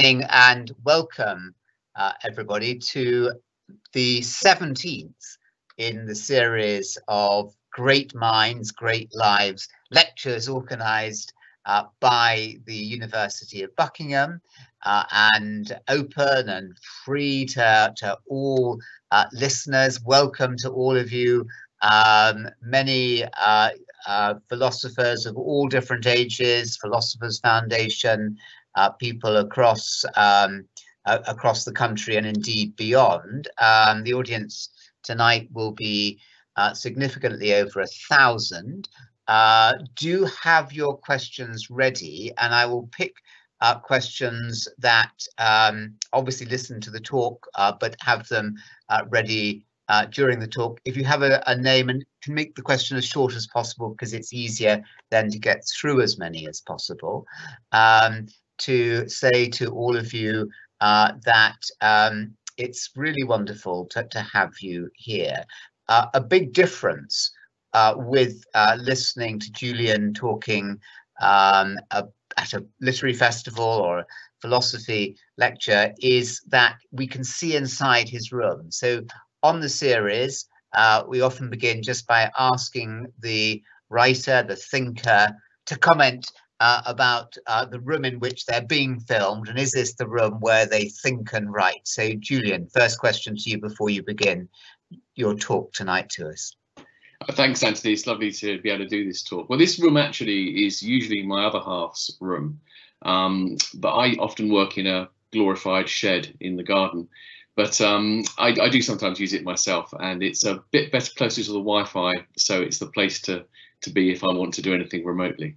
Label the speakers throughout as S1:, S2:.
S1: evening and welcome uh, everybody to the 17th in the series of Great Minds, Great Lives lectures organised uh, by the University of Buckingham uh, and open and free to, to all uh, listeners. Welcome to all of you. Um, many uh, uh, philosophers of all different ages, Philosophers Foundation, uh, people across um, uh, across the country and indeed beyond. Um, the audience tonight will be uh, significantly over a thousand. Uh, do have your questions ready, and I will pick questions that um, obviously listen to the talk, uh, but have them uh, ready during the talk. If you have a, a name and can make the question as short as possible because it's easier then to get through as many as possible. Um, to say to all of you uh, that um, it's really wonderful to, to have you here. Uh, a big difference uh, with uh, listening to Julian talking um, a, at a literary festival or philosophy lecture is that we can see inside his room. So on the series, uh, we often begin just by asking the writer, the thinker, to comment uh, about uh, the room in which they're being filmed and is this the room where they think and write? So Julian, first question to you before you begin your talk tonight to us.
S2: Uh, thanks, Anthony. It's lovely to be able to do this talk. Well, this room actually is usually my other half's room, um, but I often work in a glorified shed in the garden. But um, I, I, do sometimes use it myself, and it's a bit better closer to the Wi-Fi, so it's the place to to be if I want to do anything remotely.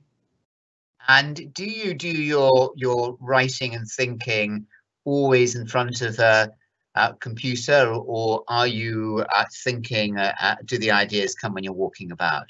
S1: And do you do your your writing and thinking always in front of a, a computer, or are you uh, thinking? Uh, uh, do the ideas come when you're walking about?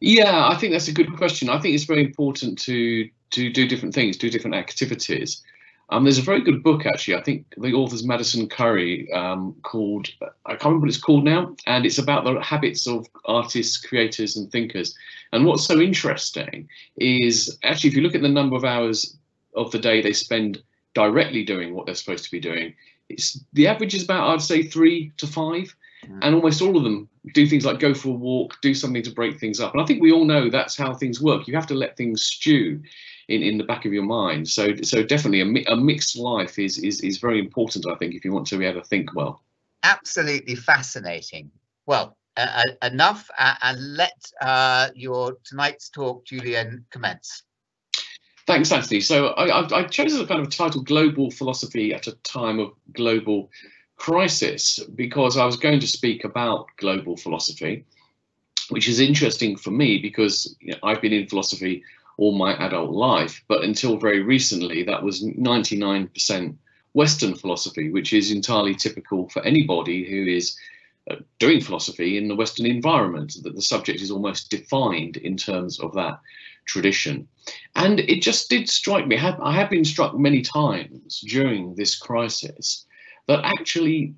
S2: Yeah, I think that's a good question. I think it's very important to to do different things, do different activities. Um, there's a very good book actually. I think the author's Mason Currey um, called I can't remember what it's called now, and it's about the habits of artists, creators, and thinkers. And what's so interesting is actually if you look at the number of hours of the day they spend directly doing what they're supposed to be doing, it's the average is about I'd say three to five, mm. and almost all of them do things like go for a walk, do something to break things up. And I think we all know that's how things work. You have to let things stew in, in the back of your mind. So so definitely a, a mixed life is, is is very important. I think if you want to ever think well.
S1: Absolutely fascinating. Well, uh, enough, uh, and let uh, your tonight's talk, Julian, commence.
S2: Thanks, Anthony. So I, I, chose a kind of title global philosophy at a time of global crisis because I was going to speak about global philosophy, which is interesting for me because you know, I've been in philosophy all my adult life. But until very recently, that was 99% Western philosophy, which is entirely typical for anybody who is uh, doing philosophy in the Western environment, that the subject is almost defined in terms of that tradition. And it just did strike me, I have been struck many times during this crisis, that actually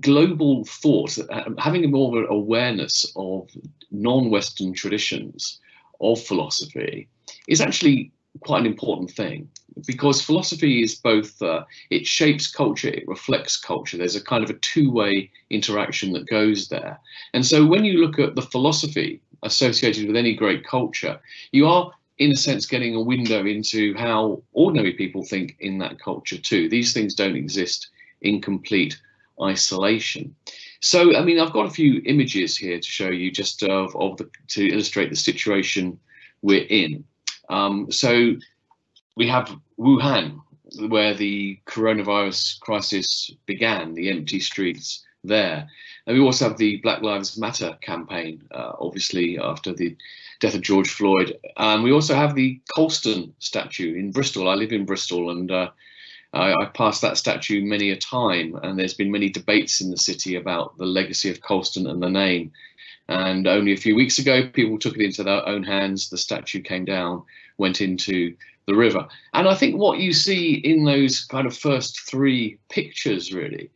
S2: global thought, having a more of an awareness of non-Western traditions of philosophy is actually quite an important thing because philosophy is both uh, it shapes culture it reflects culture. There's a kind of a two-way interaction that goes there. And so when you look at the philosophy associated with any great culture you are in a sense getting a window into how ordinary people think in that culture too. These things don't exist in complete isolation. So i mean i've got a few images here to show you just of, of the to illustrate the situation we're in um, so we have Wuhan, where the coronavirus crisis began, the empty streets there. And we also have the Black Lives Matter campaign, uh, obviously after the death of George Floyd. And we also have the Colston statue in Bristol. I live in Bristol and uh, I, I passed that statue many a time. And there's been many debates in the city about the legacy of Colston and the name. And only a few weeks ago, people took it into their own hands. The statue came down, went into the river. And I think what you see in those kind of first three pictures really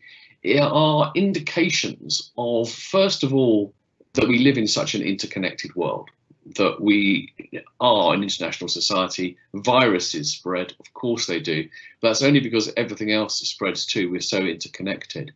S2: are indications of, first of all, that we live in such an interconnected world. That we are an international society. Viruses spread, of course they do. But that's only because everything else spreads too. We're so interconnected.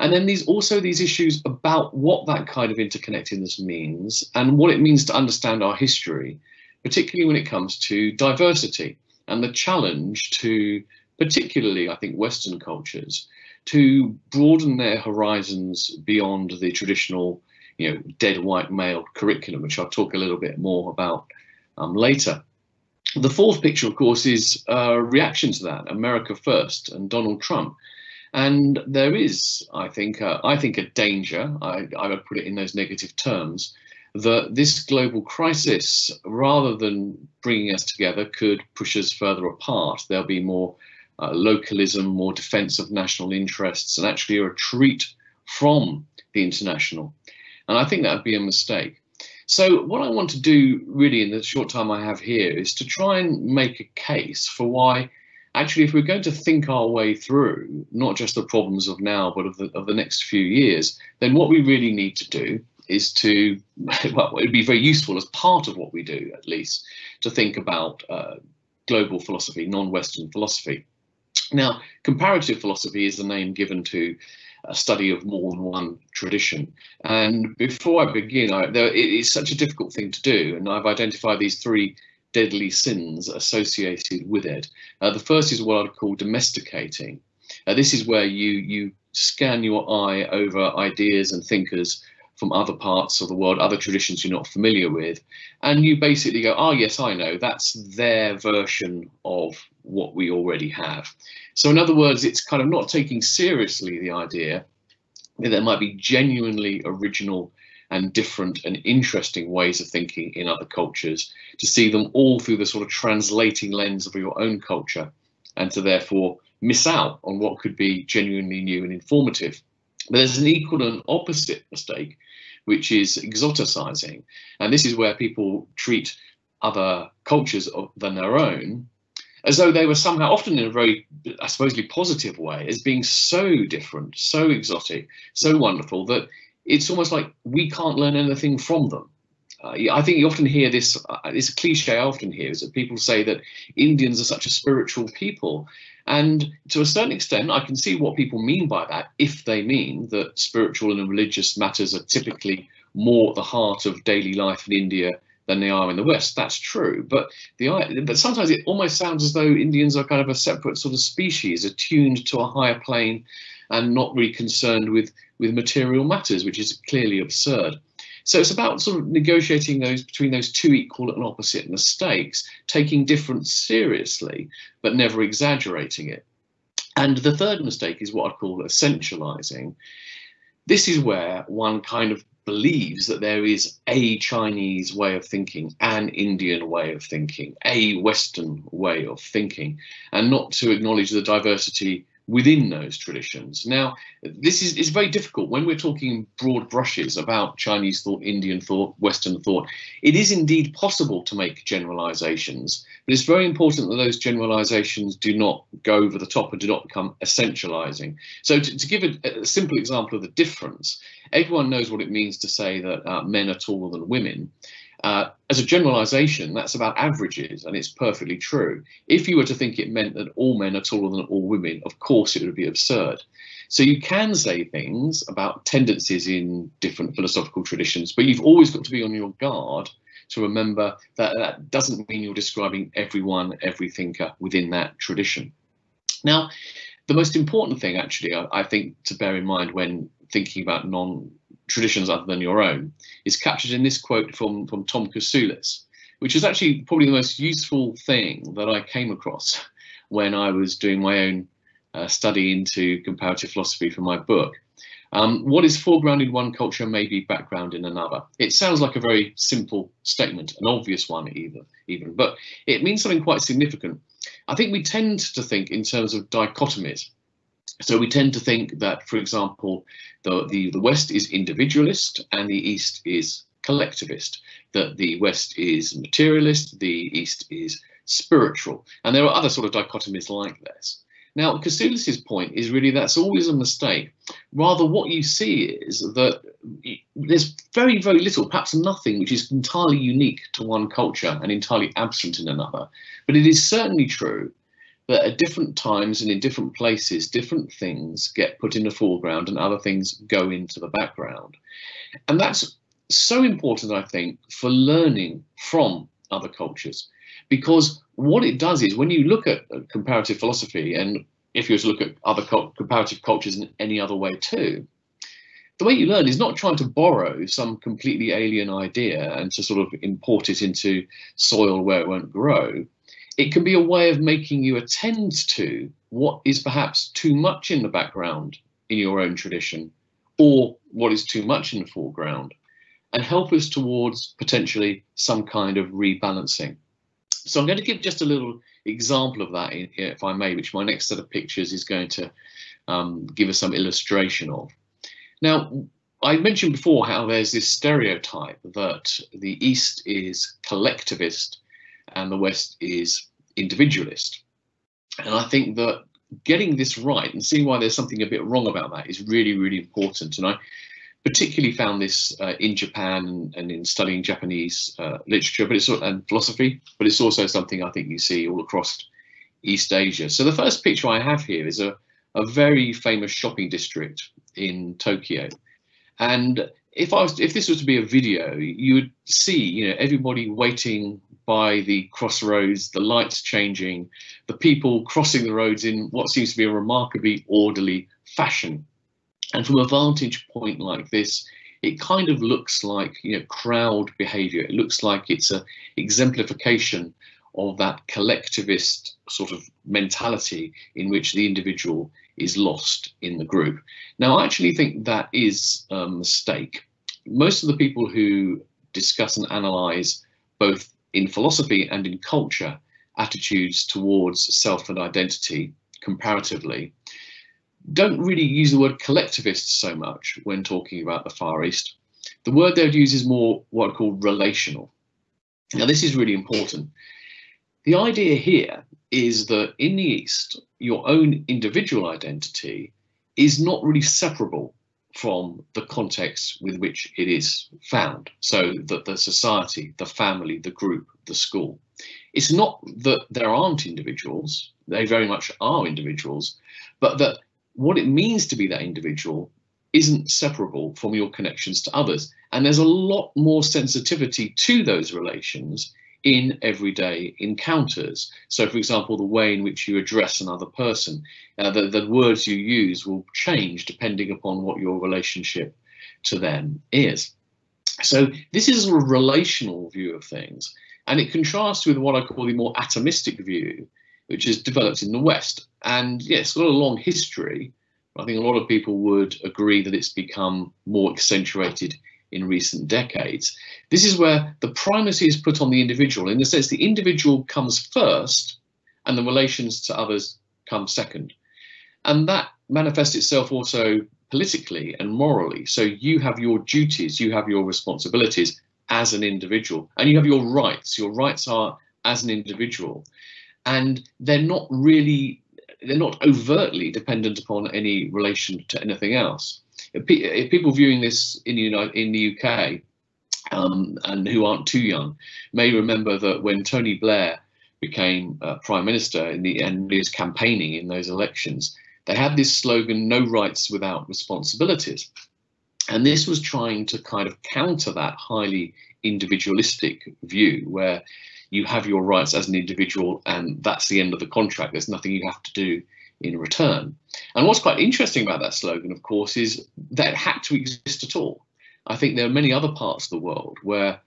S2: And then these also these issues about what that kind of interconnectedness means and what it means to understand our history, particularly when it comes to diversity and the challenge to particularly, I think, Western cultures to broaden their horizons beyond the traditional you know, dead white male curriculum, which I'll talk a little bit more about um, later. The fourth picture, of course, is a reaction to that, America First and Donald Trump. And there is, I think, uh, I think a danger, I, I would put it in those negative terms, that this global crisis, rather than bringing us together, could push us further apart. There'll be more uh, localism, more defense of national interests, and actually a retreat from the international. And I think that would be a mistake. So what I want to do really in the short time I have here is to try and make a case for why actually if we're going to think our way through not just the problems of now but of the, of the next few years, then what we really need to do is to, well, it would be very useful as part of what we do at least, to think about uh, global philosophy, non-Western philosophy. Now, comparative philosophy is the name given to a study of more than one tradition. And before I begin, I, there, it is such a difficult thing to do, and I've identified these three deadly sins associated with it. Uh, the first is what I'd call domesticating. Uh, this is where you you scan your eye over ideas and thinkers from other parts of the world, other traditions you're not familiar with, and you basically go, oh yes, I know, that's their version of what we already have. So in other words, it's kind of not taking seriously the idea that there might be genuinely original and different and interesting ways of thinking in other cultures, to see them all through the sort of translating lens of your own culture, and to therefore miss out on what could be genuinely new and informative. But there's an equal and opposite mistake, which is exoticizing. And this is where people treat other cultures than their own as though they were somehow, often in a very, I supposedly positive way, as being so different, so exotic, so wonderful that it's almost like we can't learn anything from them. Uh, I think you often hear this, uh, cliche I often hear, is that people say that Indians are such a spiritual people. And to a certain extent, I can see what people mean by that, if they mean that spiritual and religious matters are typically more at the heart of daily life in India than they are in the West. That's true, but the but sometimes it almost sounds as though Indians are kind of a separate sort of species, attuned to a higher plane, and not really concerned with with material matters, which is clearly absurd. So it's about sort of negotiating those between those two equal and opposite mistakes, taking difference seriously, but never exaggerating it. And the third mistake is what I'd call essentializing. This is where one kind of believes that there is a Chinese way of thinking, an Indian way of thinking, a Western way of thinking, and not to acknowledge the diversity within those traditions. Now, this is, very difficult when we're talking broad brushes about Chinese thought, Indian thought, Western thought. It is indeed possible to make generalizations, but it's very important that those generalizations do not go over the top and do not become essentializing. So to, to give a, a, simple example of the difference, everyone knows what it means to say that uh, men are taller than women. Uh, as a generalization, that's about averages, and it's perfectly true. If you were to think it meant that all men are taller than all women, of course it would be absurd. So you can say things about tendencies in different philosophical traditions, but you've always got to be on your guard to remember that that doesn't mean you're describing everyone, every thinker within that tradition. Now, the most important thing, actually, I, I think to bear in mind when thinking about non traditions other than your own, is captured in this quote from, from Tom Kasulis, which is actually probably the most useful thing that I came across when I was doing my own uh, study into comparative philosophy for my book. Um, what is foreground in one culture may be background in another. It sounds like a very simple statement, an obvious one even, even, but it means something quite significant. I think we tend to think in terms of dichotomies. So we tend to think that, for example, the, the, the West is individualist and the East is collectivist, that the West is materialist, the East is spiritual. And there are other sort of dichotomies like this. Now, Kasulis's point is really that's always a mistake. Rather, what you see is that there's very, very little, perhaps nothing, which is entirely unique to one culture and entirely absent in another. But it is certainly true that at different times and in different places, different things get put in the foreground and other things go into the background. And that's so important, I think, for learning from other cultures. Because what it does is when you look at uh, comparative philosophy, and if you were to look at other comparative cultures in any other way too, the way you learn is not trying to borrow some completely alien idea and to sort of import it into soil where it won't grow it can be a way of making you attend to what is perhaps too much in the background in your own tradition or what is too much in the foreground and help us towards potentially some kind of rebalancing. So I'm going to give just a little example of that, if I may, which my next set of pictures is going to um, give us some illustration of. Now, I mentioned before how there's this stereotype that the East is collectivist and the West is individualist. And I think that getting this right and seeing why there's something a bit wrong about that is really, really important. And I particularly found this uh, in Japan and, in studying Japanese uh, literature, but it's and philosophy, but it's also something I think you see all across East Asia. So the first picture I have here is a, a very famous shopping district in Tokyo. And if I was, if this was to be a video, you would see, you know, everybody waiting by the crossroads, the lights changing, the people crossing the roads in what seems to be a remarkably orderly fashion. And from a vantage point like this, it kind of looks like you know crowd behavior. It looks like it's a exemplification of that collectivist sort of mentality in which the individual is lost in the group. Now, I actually think that is a mistake. Most of the people who discuss and analyze both in philosophy and in culture attitudes towards self and identity comparatively don't really use the word collectivist so much when talking about the Far East. The word they would use is more what I call relational. Now, this is really important. The idea here is that in the East, your own individual identity is not really separable from the context with which it is found. So that the society, the family, the group, the school. It's not that there aren't individuals, they very much are individuals, but that what it means to be that individual isn't separable from your connections to others. And there's a lot more sensitivity to those relations in everyday encounters. So, for example, the way in which you address another person, uh, the, the words you use will change depending upon what your relationship to them is. So, this is a relational view of things, and it contrasts with what I call the more atomistic view, which is developed in the West. And yes, it's got a long history. I think a lot of people would agree that it's become more accentuated in recent decades. This is where the primacy is put on the individual, in the sense the individual comes first and the relations to others come second. And that manifests itself also politically and morally. So you have your duties, you have your responsibilities as an individual, and you have your rights. Your rights are as an individual. And they're not really, they're not overtly dependent upon any relation to anything else if people viewing this in the, United, in the UK um, and who aren't too young may remember that when Tony Blair became uh, prime minister in the and was campaigning in those elections, they had this slogan, no rights without responsibilities. And this was trying to kind of counter that highly individualistic view where you have your rights as an individual and that's the end of the contract. There's nothing you have to do in return. And what's quite interesting about that slogan, of course, is that it had to exist at all. I think there are many other parts of the world where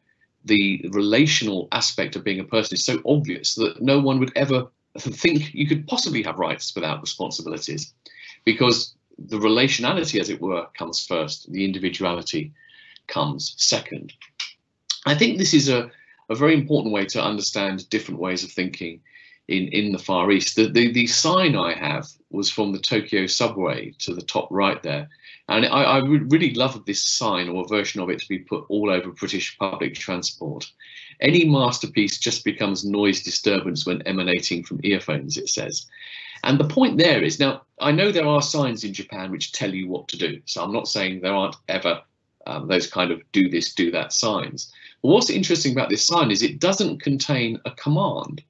S2: the relational aspect of being a person is so obvious that no one would ever think you could possibly have rights without responsibilities because the relationality, as it were, comes first, the individuality comes second. I think this is a, a very important way to understand different ways of thinking in, in the Far East. The, the, the sign I have was from the Tokyo subway to the top right there. And I, I would really love this sign or a version of it to be put all over British public transport. Any masterpiece just becomes noise disturbance when emanating from earphones, it says. And the point there is now, I know there are signs in Japan which tell you what to do. So I'm not saying there aren't ever um, those kind of do this, do that signs. But what's interesting about this sign is it doesn't contain a command.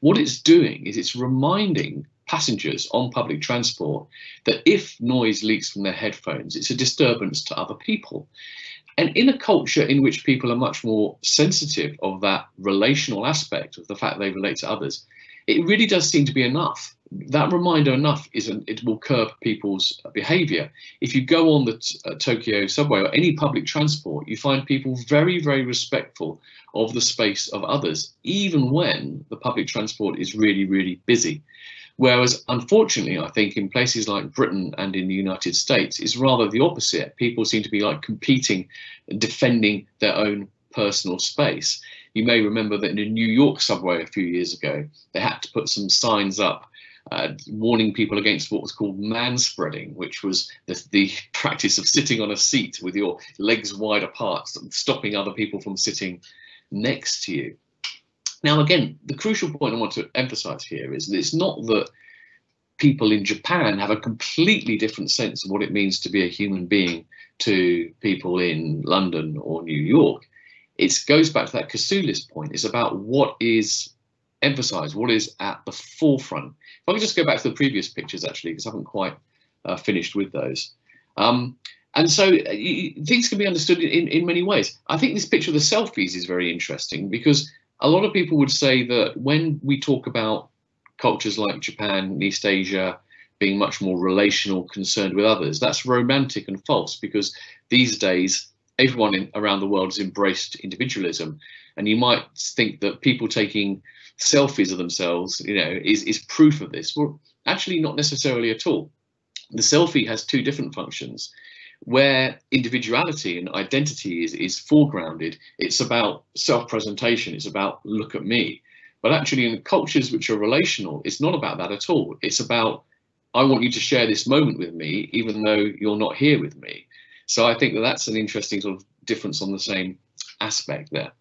S2: What it's doing is it's reminding passengers on public transport that if noise leaks from their headphones, it's a disturbance to other people. And in a culture in which people are much more sensitive of that relational aspect of the fact they relate to others, it really does seem to be enough. That reminder enough is an, it will curb people's behavior. If you go on the uh, Tokyo subway or any public transport, you find people very, very respectful of the space of others, even when the public transport is really, really busy. Whereas, unfortunately, I think in places like Britain and in the United States, it's rather the opposite. People seem to be like competing, and defending their own personal space. You may remember that in a New York subway a few years ago, they had to put some signs up uh, warning people against what was called manspreading, which was the, the, practice of sitting on a seat with your legs wide apart, stopping other people from sitting next to you. Now, again, the crucial point I want to emphasize here is that it's not that people in Japan have a completely different sense of what it means to be a human being to people in London or New York. It goes back to that Kasulis point. It's about what is emphasized, what is at the forefront. If I could just go back to the previous pictures, actually, because I haven't quite uh, finished with those. Um, and so uh, things can be understood in, in many ways. I think this picture of the selfies is very interesting because a lot of people would say that when we talk about cultures like Japan, East Asia, being much more relational, concerned with others, that's romantic and false because these days everyone in, around the world has embraced individualism. And you might think that people taking selfies of themselves, you know, is, is proof of this. Well, actually not necessarily at all. The selfie has two different functions where individuality and identity is, is foregrounded, it's about self-presentation, it's about look at me. But actually in cultures which are relational, it's not about that at all. It's about, I want you to share this moment with me, even though you're not here with me. So I think that that's an interesting sort of difference on the same aspect there.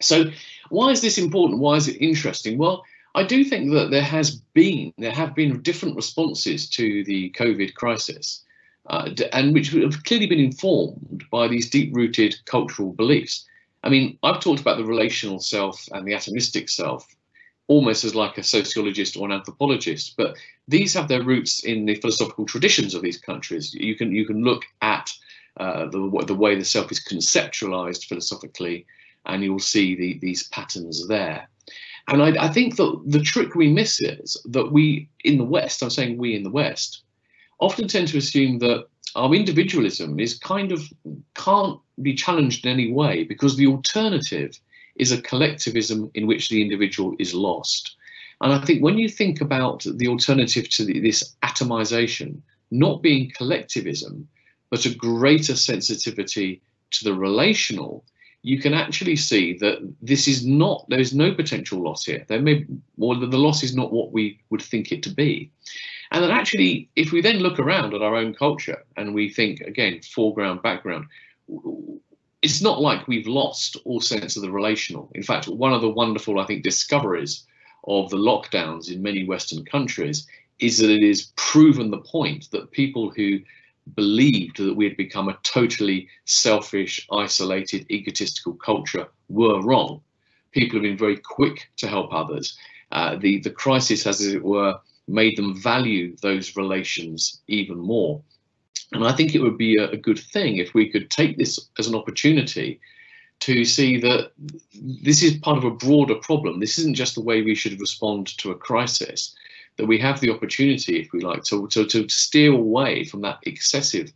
S2: So why is this important? Why is it interesting? Well, I do think that there has been, there have been different responses to the COVID crisis uh, and which have clearly been informed by these deep-rooted cultural beliefs. I mean, I've talked about the relational self and the atomistic self almost as like a sociologist or an anthropologist, but these have their roots in the philosophical traditions of these countries. You can you can look at uh, the the way the self is conceptualized philosophically, and you'll see the, these patterns there. And I, I think that the trick we miss is that we in the West, I'm saying we in the West, often tend to assume that our individualism is kind of can't be challenged in any way because the alternative is a collectivism in which the individual is lost. And I think when you think about the alternative to the, this atomization, not being collectivism, but a greater sensitivity to the relational, you can actually see that this is not, there is no potential loss here. There may, or the loss is not what we would think it to be. And that actually, if we then look around at our own culture and we think, again, foreground, background, it's not like we've lost all sense of the relational. In fact, one of the wonderful, I think, discoveries of the lockdowns in many Western countries is that it is proven the point that people who believed that we had become a totally selfish, isolated, egotistical culture were wrong. People have been very quick to help others. Uh, the, the crisis has, as it were, made them value those relations even more. And I think it would be a, a good thing if we could take this as an opportunity to see that this is part of a broader problem. This isn't just the way we should respond to a crisis, that we have the opportunity, if we like, to, to, to steer away from that excessive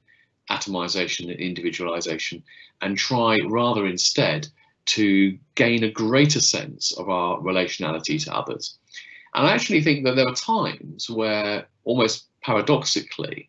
S2: atomization and individualization and try rather instead to gain a greater sense of our relationality to others. And I actually think that there are times where, almost paradoxically,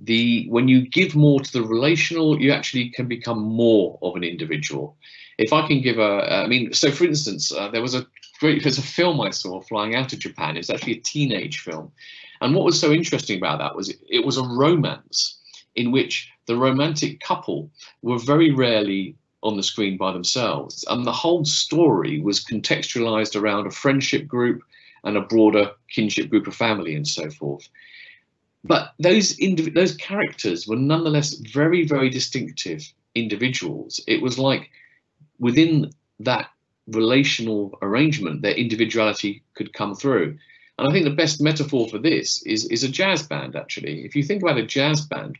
S2: the when you give more to the relational, you actually can become more of an individual. If I can give a, I mean, so for instance, uh, there was a great, there's a film I saw flying out of Japan. It's actually a teenage film, and what was so interesting about that was it, it was a romance in which the romantic couple were very rarely on the screen by themselves, and the whole story was contextualized around a friendship group and a broader kinship group of family and so forth. But those those characters were nonetheless very, very distinctive individuals. It was like within that relational arrangement, their individuality could come through. And I think the best metaphor for this is, is a jazz band, actually. If you think about a jazz band,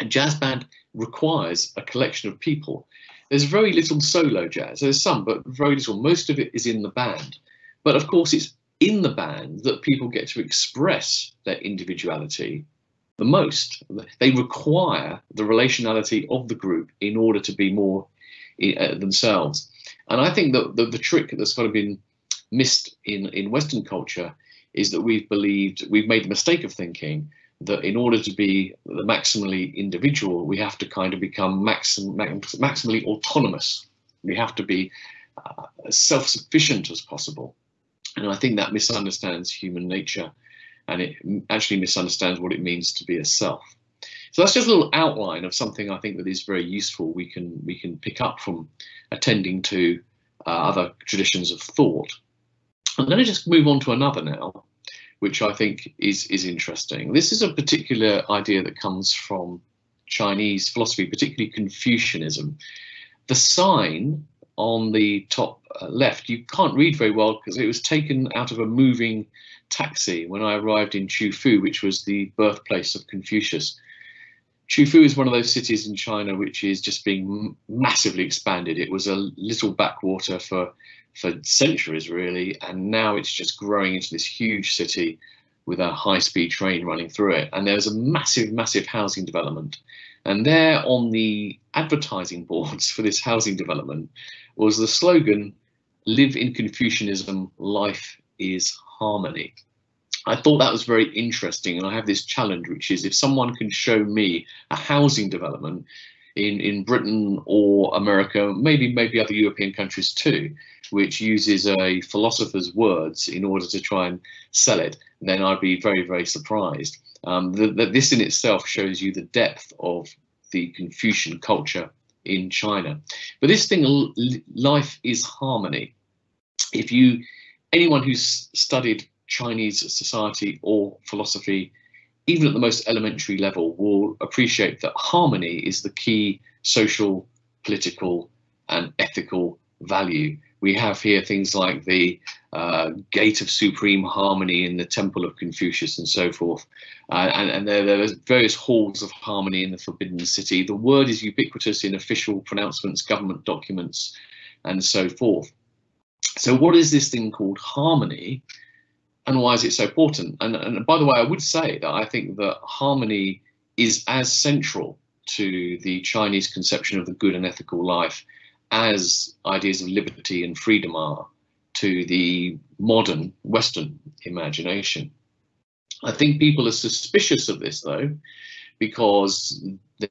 S2: a jazz band requires a collection of people. There's very little solo jazz. There's some, but very little. Most of it is in the band. But of course, it's in the band that people get to express their individuality the most. They require the relationality of the group in order to be more uh, themselves. And I think that the, the trick that's kind of been missed in, in Western culture is that we've believed, we've made the mistake of thinking that in order to be the maximally individual, we have to kind of become maxim, maximally autonomous. We have to be uh, as self-sufficient as possible. And I think that misunderstands human nature and it actually misunderstands what it means to be a self. So that's just a little outline of something I think that is very useful. We can we can pick up from attending to uh, other traditions of thought. I'm going to just move on to another now, which I think is is interesting. This is a particular idea that comes from Chinese philosophy, particularly Confucianism. The sign on the top uh, left, you can't read very well because it was taken out of a moving taxi when I arrived in Qufu, which was the birthplace of Confucius. Qufu is one of those cities in China which is just being massively expanded. It was a little backwater for for centuries, really, and now it's just growing into this huge city with a high-speed train running through it. And there's a massive, massive housing development. And there on the advertising boards for this housing development was the slogan, live in Confucianism, life is harmony. I thought that was very interesting, and I have this challenge, which is if someone can show me a housing development in, in Britain or America, maybe maybe other European countries too, which uses a philosopher's words in order to try and sell it, then I'd be very, very surprised. Um, that this in itself shows you the depth of the Confucian culture in China. But this thing, life is harmony. If you, anyone who's studied Chinese society or philosophy, even at the most elementary level, will appreciate that harmony is the key social, political, and ethical value. We have here things like the uh, Gate of Supreme Harmony in the Temple of Confucius and so forth. Uh, and, and there, there are various halls of harmony in the Forbidden City. The word is ubiquitous in official pronouncements, government documents, and so forth. So what is this thing called harmony? And why is it so important? And, and by the way, I would say that I think that harmony is as central to the Chinese conception of the good and ethical life as ideas of liberty and freedom are to the modern Western imagination. I think people are suspicious of this, though, because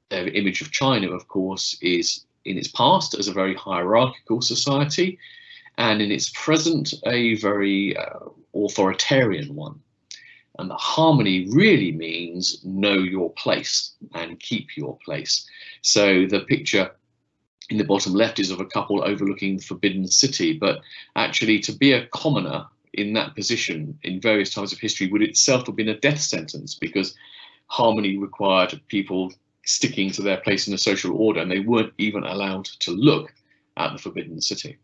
S2: their image of China, of course, is in its past as a very hierarchical society and in its present a very uh, authoritarian one. And the harmony really means know your place and keep your place. So the picture in the bottom left is of a couple overlooking the Forbidden City, but actually to be a commoner in that position in various times of history would itself have been a death sentence because harmony required people sticking to their place in the social order and they weren't even allowed to look at the Forbidden City.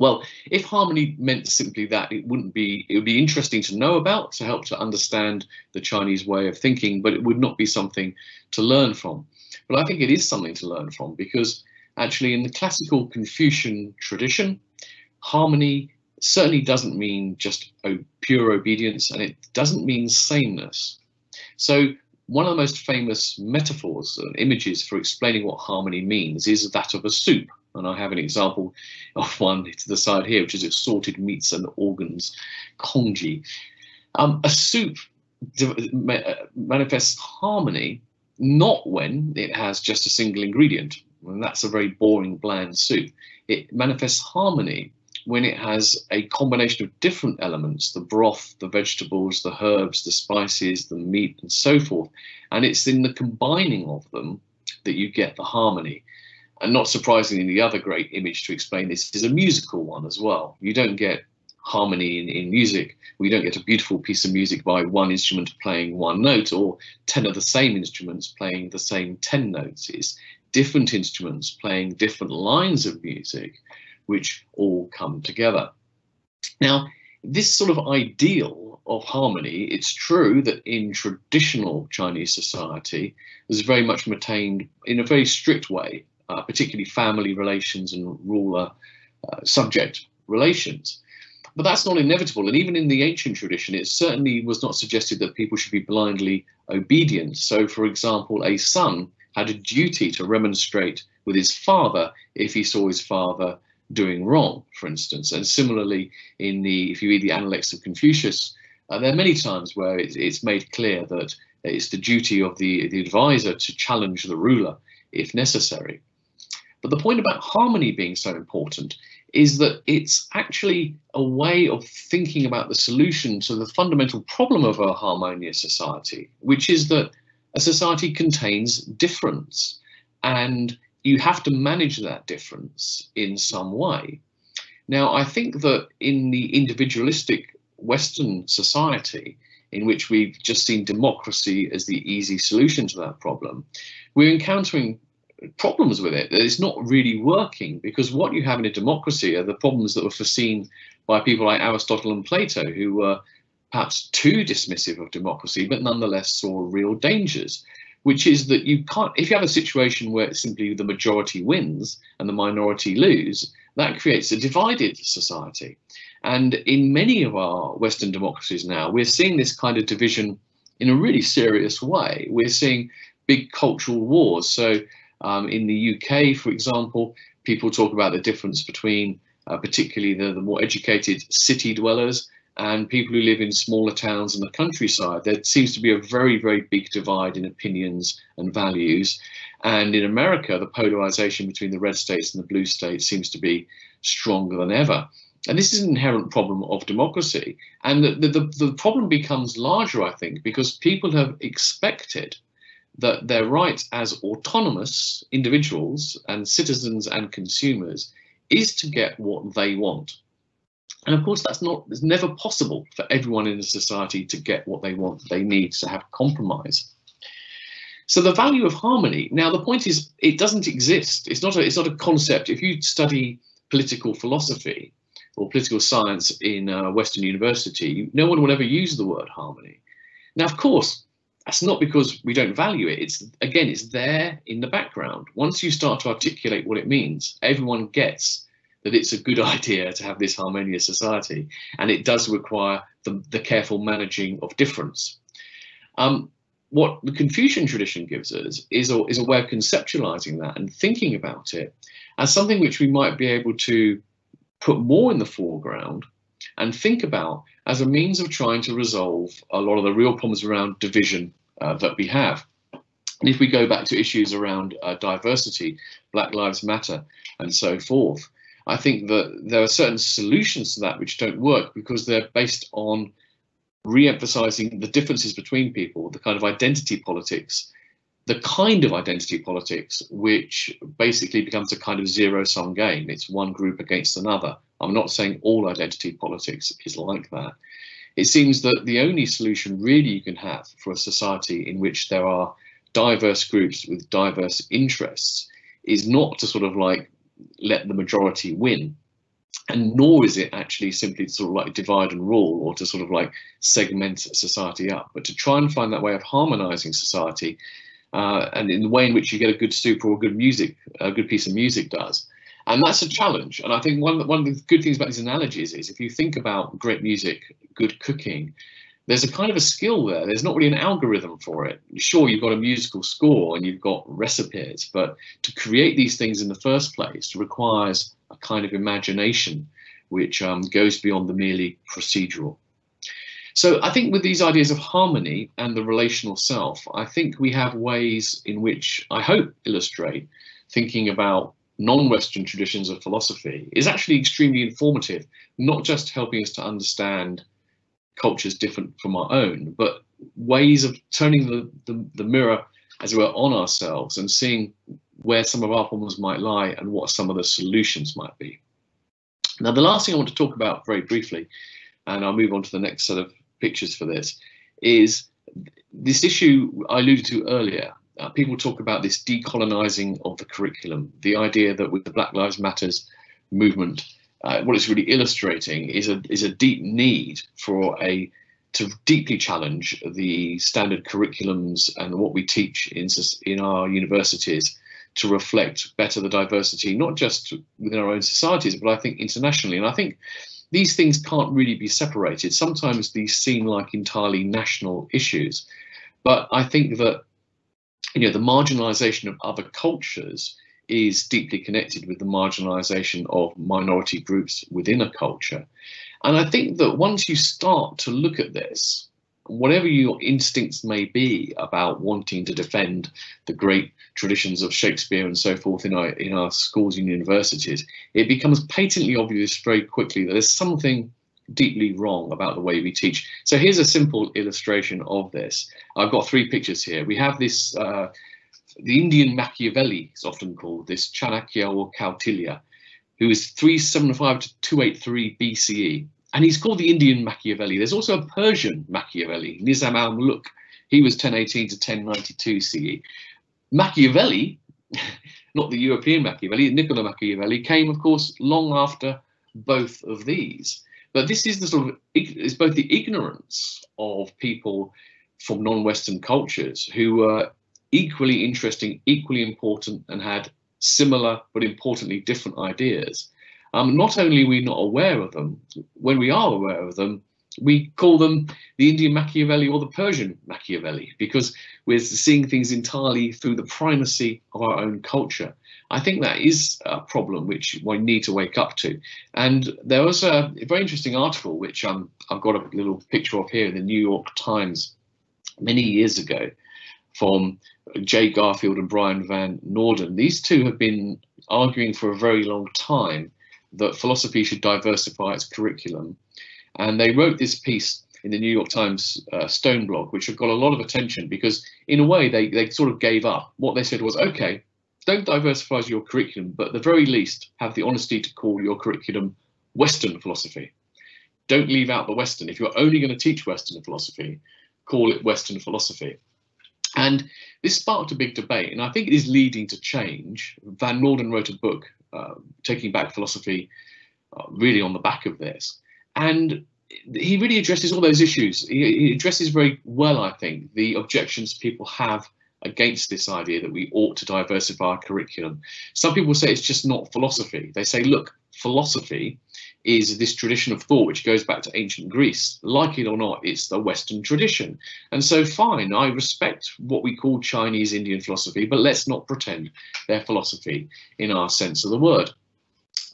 S2: Well, if harmony meant simply that, it wouldn't be, it would be interesting to know about to help to understand the Chinese way of thinking, but it would not be something to learn from. But I think it is something to learn from because actually in the classical Confucian tradition, harmony certainly doesn't mean just pure obedience and it doesn't mean sameness. So one of the most famous metaphors and images for explaining what harmony means is that of a soup. And I have an example of one to the side here, which is assorted meats and organs, congee. Um, a soup manifests harmony not when it has just a single ingredient, and that's a very boring, bland soup. It manifests harmony when it has a combination of different elements the broth, the vegetables, the herbs, the spices, the meat, and so forth. And it's in the combining of them that you get the harmony. And not surprisingly, the other great image to explain this is a musical one as well. You don't get harmony in, in music. We don't get a beautiful piece of music by one instrument playing one note or 10 of the same instruments playing the same 10 notes. It's different instruments playing different lines of music, which all come together. Now, this sort of ideal of harmony, it's true that in traditional Chinese society, was very much maintained in a very strict way, uh, particularly family relations and ruler uh, subject relations. But that's not inevitable. And even in the ancient tradition, it certainly was not suggested that people should be blindly obedient. So, for example, a son had a duty to remonstrate with his father if he saw his father doing wrong, for instance. And similarly, in the if you read the Analects of Confucius, uh, there are many times where it's, it's made clear that it's the duty of the, the advisor to challenge the ruler if necessary. But the point about harmony being so important is that it's actually a way of thinking about the solution to the fundamental problem of a harmonious society, which is that a society contains difference and you have to manage that difference in some way. Now, I think that in the individualistic Western society, in which we've just seen democracy as the easy solution to that problem, we're encountering problems with it. That it's not really working because what you have in a democracy are the problems that were foreseen by people like Aristotle and Plato, who were perhaps too dismissive of democracy, but nonetheless saw real dangers, which is that you can't, if you have a situation where simply the majority wins and the minority lose, that creates a divided society. And in many of our Western democracies now, we're seeing this kind of division in a really serious way. We're seeing big cultural wars. So um, in the UK, for example, people talk about the difference between uh, particularly the, the more educated city dwellers and people who live in smaller towns in the countryside. There seems to be a very, very big divide in opinions and values. And in America, the polarization between the red states and the blue states seems to be stronger than ever. And this is an inherent problem of democracy. And the, the, the problem becomes larger, I think, because people have expected that their rights as autonomous individuals and citizens and consumers is to get what they want. And of course, that's not, it's never possible for everyone in a society to get what they want. They need to have compromise. So the value of harmony, now the point is, it doesn't exist. It's not a, it's not a concept. If you study political philosophy or political science in a Western university, no one will ever use the word harmony. Now, of course, that's not because we don't value it. It's again, it's there in the background. Once you start to articulate what it means, everyone gets that it's a good idea to have this harmonious society, and it does require the, the careful managing of difference. Um, what the Confucian tradition gives us is a, is a way of conceptualizing that and thinking about it as something which we might be able to put more in the foreground and think about as a means of trying to resolve a lot of the real problems around division uh, that we have. And if we go back to issues around uh, diversity, Black Lives Matter, and so forth, I think that there are certain solutions to that which don't work because they're based on re-emphasizing the differences between people, the kind of identity politics, the kind of identity politics which basically becomes a kind of zero-sum game. It's one group against another. I'm not saying all identity politics is like that. It seems that the only solution really you can have for a society in which there are diverse groups with diverse interests is not to sort of like let the majority win. And nor is it actually simply to sort of like divide and rule or to sort of like segment society up, but to try and find that way of harmonizing society uh, and in the way in which you get a good soup or a good music, a good piece of music does. And that's a challenge. And I think one of, the, one of the good things about these analogies is if you think about great music, good cooking, there's a kind of a skill there. There's not really an algorithm for it. Sure, you've got a musical score and you've got recipes, but to create these things in the first place requires a kind of imagination which um, goes beyond the merely procedural. So I think with these ideas of harmony and the relational self, I think we have ways in which I hope illustrate thinking about non-Western traditions of philosophy is actually extremely informative, not just helping us to understand cultures different from our own, but ways of turning the, the, the mirror, as it were, on ourselves and seeing where some of our problems might lie and what some of the solutions might be. Now, the last thing I want to talk about very briefly, and I'll move on to the next set of pictures for this, is this issue I alluded to earlier. Uh, people talk about this decolonizing of the curriculum, the idea that with the Black Lives Matters movement, uh, what it's really illustrating is a is a deep need for a to deeply challenge the standard curriculums and what we teach in in our universities to reflect better the diversity, not just within our own societies, but I think internationally. And I think these things can't really be separated. Sometimes these seem like entirely national issues, but I think that you know the marginalization of other cultures is deeply connected with the marginalization of minority groups within a culture. And I think that once you start to look at this, whatever your instincts may be about wanting to defend the great traditions of Shakespeare and so forth in our in our schools and universities, it becomes patently obvious very quickly that there's something deeply wrong about the way we teach. So here's a simple illustration of this. I've got three pictures here. We have this uh, the Indian Machiavelli is often called this Chanakya or Kautilya, who is 375 to 283 BCE. And he's called the Indian Machiavelli. There's also a Persian Machiavelli, Nizam al-Muluk. He was 1018 to 1092 CE. Machiavelli, not the European Machiavelli, Niccolo Machiavelli, came, of course, long after both of these. But this is the sort of, it's both the ignorance of people from non-Western cultures who were equally interesting, equally important, and had similar but importantly different ideas. Um, not only are we not aware of them, when we are aware of them, we call them the Indian Machiavelli or the Persian Machiavelli because we're seeing things entirely through the primacy of our own culture. I think that is a problem which we need to wake up to. And there was a very interesting article which um, I've got a little picture of here in the New York Times many years ago from Jay Garfield and Brian Van Norden. These two have been arguing for a very long time that philosophy should diversify its curriculum. And they wrote this piece in the New York Times uh, Stone blog, which got a lot of attention because, in a way, they, they sort of gave up. What they said was, okay, don't diversify your curriculum, but at the very least, have the honesty to call your curriculum Western philosophy. Don't leave out the Western. If you're only going to teach Western philosophy, call it Western philosophy. And this sparked a big debate, and I think it is leading to change. Van Norden wrote a book, Taking Back Philosophy, uh, really on the back of this. And he really addresses all those issues. He, he addresses very well, I think, the objections people have against this idea that we ought to diversify our curriculum. Some people say it's just not philosophy. They say, look, philosophy is this tradition of thought which goes back to ancient Greece. Like it or not, it's the Western tradition. And so, fine, I respect what we call Chinese Indian philosophy, but let's not pretend they're philosophy in our sense of the word.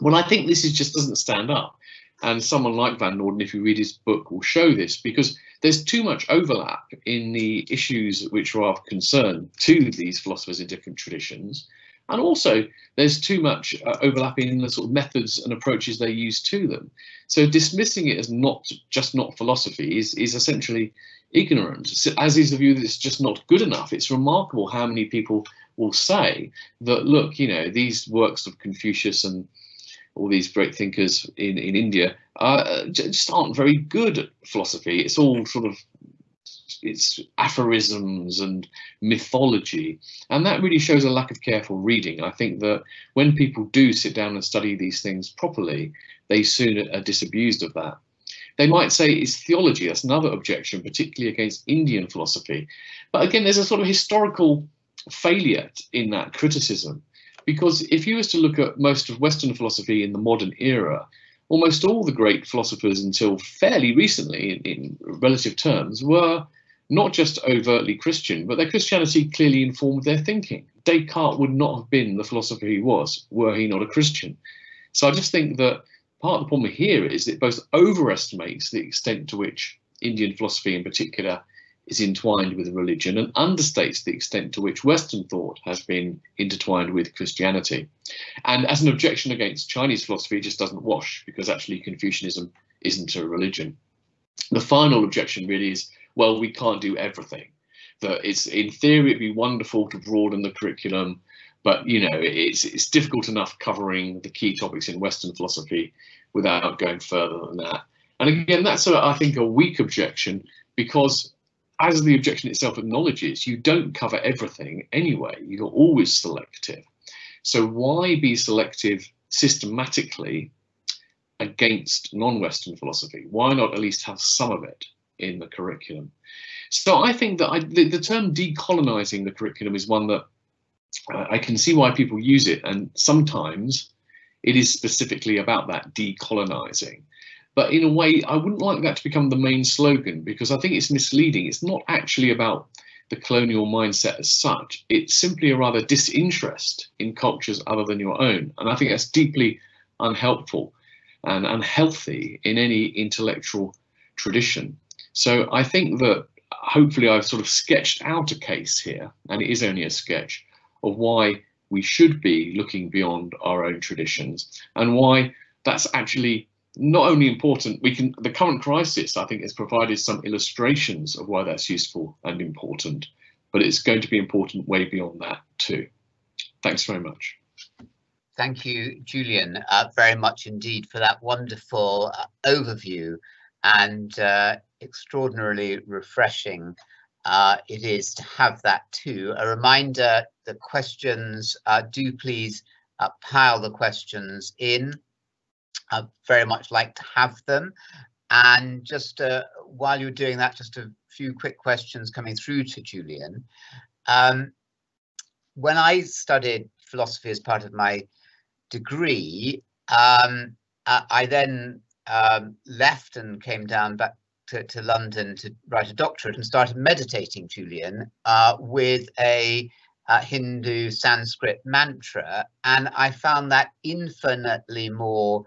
S2: Well, I think this is just doesn't stand up. And someone like Van Norden, if you read his book, will show this because there's too much overlap in the issues which are of concern to these philosophers in different traditions. And also, there's too much uh, overlapping in the sort of methods and approaches they use to them. So dismissing it as not just not philosophy is, is essentially ignorant, as is the view that it's just not good enough. It's remarkable how many people will say that, look, you know, these works of Confucius and all these great thinkers in, in India uh, just aren't very good at philosophy. It's all sort of it's aphorisms and mythology, and that really shows a lack of careful reading. I think that when people do sit down and study these things properly, they soon are disabused of that. They might say it's theology. That's another objection, particularly against Indian philosophy. But again, there's a sort of historical failure in that criticism. Because if you was to look at most of Western philosophy in the modern era, almost all the great philosophers until fairly recently, in, in relative terms, were not just overtly Christian, but their Christianity clearly informed their thinking. Descartes would not have been the philosopher he was were he not a Christian. So I just think that part of the problem here is it both overestimates the extent to which Indian philosophy in particular is entwined with religion and understates the extent to which Western thought has been intertwined with Christianity. And as an objection against Chinese philosophy, it just doesn't wash because actually Confucianism isn't a religion. The final objection really is well, we can't do everything. That it's in theory it'd be wonderful to broaden the curriculum, but you know, it's it's difficult enough covering the key topics in Western philosophy without going further than that. And again, that's a, I think a weak objection because as the objection itself acknowledges, you don't cover everything anyway. You're always selective. So why be selective systematically against non-Western philosophy? Why not at least have some of it in the curriculum? So I think that I, the, the, term decolonizing the curriculum is one that uh, I can see why people use it, and sometimes it is specifically about that decolonizing. But in a way, I wouldn't like that to become the main slogan because I think it's misleading. It's not actually about the colonial mindset as such. It's simply a rather disinterest in cultures other than your own. And I think that's deeply unhelpful and unhealthy in any intellectual tradition. So I think that hopefully I've sort of sketched out a case here, and it is only a sketch, of why we should be looking beyond our own traditions and why that's actually not only important, we can the current crisis, I think, has provided some illustrations of why that's useful and important, but it's going to be important way beyond that too. Thanks very much.
S1: Thank you, Julian, uh, very much indeed for that wonderful uh, overview and uh, extraordinarily refreshing uh, it is to have that too. A reminder that questions, uh, do please uh, pile the questions in. I very much like to have them. And just uh, while you're doing that, just a few quick questions coming through to Julian. Um, when I studied philosophy as part of my degree, um, I then um, left and came down back to, to, London to write a doctorate and started meditating, Julian, uh, with a uh, Hindu Sanskrit mantra. And I found that infinitely more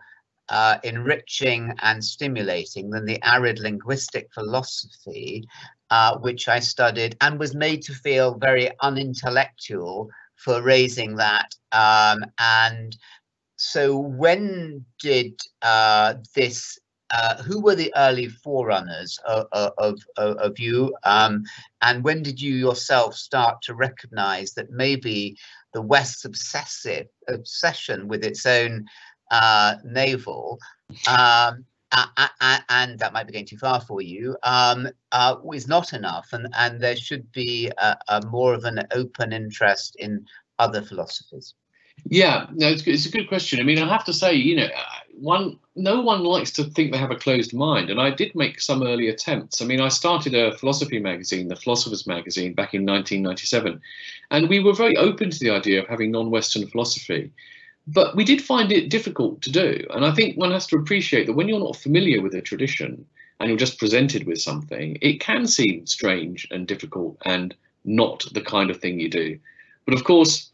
S1: uh, enriching and stimulating than the arid linguistic philosophy, uh, which I studied and was made to feel very unintellectual for raising that. Um, and so, when did uh, this? Uh, who were the early forerunners of, of, of, of you? Um, and when did you yourself start to recognize that maybe the West's obsessive obsession with its own uh, navel, um, uh, and that might be going too far for you, um, uh, is not enough, and, and there should be a, a more of an open interest in other philosophies.
S2: Yeah, no, it's, it's a good question. I mean, I have to say, you know, one no one likes to think they have a closed mind, and I did make some early attempts. I mean, I started a philosophy magazine, the Philosopher's Magazine, back in 1997, and we were very open to the idea of having non-Western philosophy. But we did find it difficult to do, and I think one has to appreciate that when you're not familiar with a tradition and you're just presented with something, it can seem strange and difficult and not the kind of thing you do. But of course,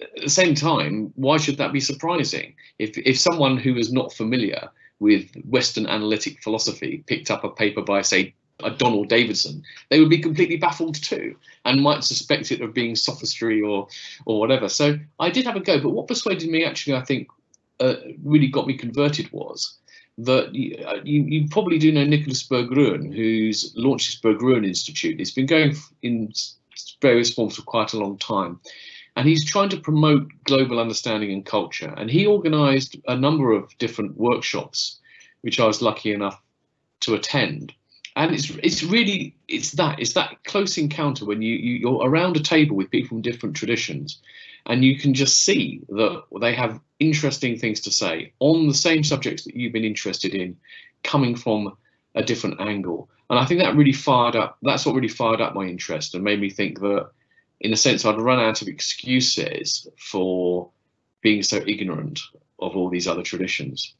S2: at the same time, why should that be surprising? If if someone who is not familiar with Western analytic philosophy picked up a paper by, say, a Donald Davidson, they would be completely baffled too, and might suspect it of being sophistry or or whatever. So I did have a go, but what persuaded me actually, I think, uh, really got me converted was that you, uh, you, you, probably do know Nicholas Berggruen, who's launched his Berggruen Institute. It's been going in various forms for quite a long time and he's trying to promote global understanding and culture. And he organized a number of different workshops, which I was lucky enough to attend. And it's it's really it's that it's that close encounter when you, you you're around a table with people from different traditions, and you can just see that they have interesting things to say on the same subjects that you've been interested in, coming from a different angle. And I think that really fired up. That's what really fired up my interest and made me think that in a sense, I'd run out of excuses for being so ignorant of all these other traditions.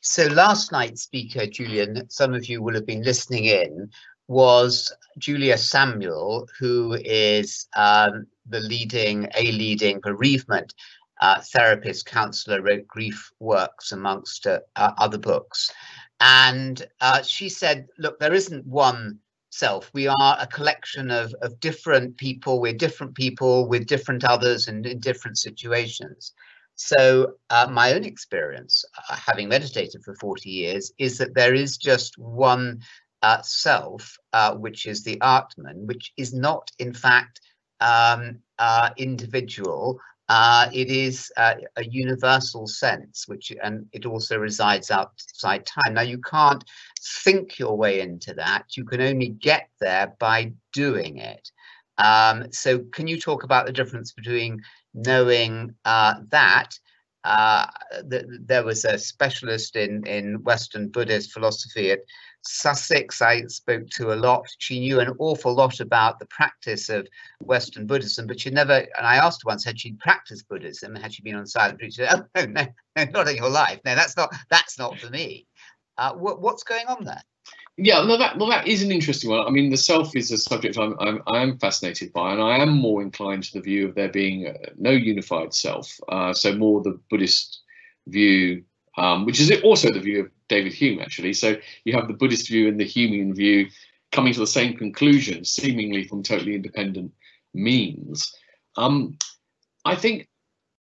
S1: So last night's speaker, Julian, some of you will have been listening in, was Julia Samuel, who is um, the leading, a leading bereavement uh, therapist, counselor, wrote Grief Works amongst uh, other books. And uh, she said, look, there isn't one self. We are a collection of, of different people. We're different people with different others and in different situations. So uh, my own experience, uh, having meditated for 40 years, is that there is just one uh, self, uh, which is the Atman, which is not, in fact, um, uh, individual. Uh, it is uh, a universal sense, which and it also resides outside time. Now you can't think your way into that. You can only get there by doing it. Um, so can you talk about the difference between knowing uh, that uh, th there was a specialist in, in Western Buddhist philosophy at Sussex I spoke to a lot. She knew an awful lot about the practice of Western Buddhism, but she never, and I asked once, had she practiced Buddhism, had she been on silent retreat? Oh, no, no, not in your life. No, that's not, that's not for me. Uh, what, what's going on there?
S2: Yeah, well that, well, that is an interesting one. I mean, the self is a subject I'm, I'm, I am fascinated by, and I am more inclined to the view of there being uh, no unified self. Uh, so more the Buddhist view, um, which is also the view of David Hume, actually. So you have the Buddhist view and the Humean view coming to the same conclusion, seemingly from totally independent means. Um, I think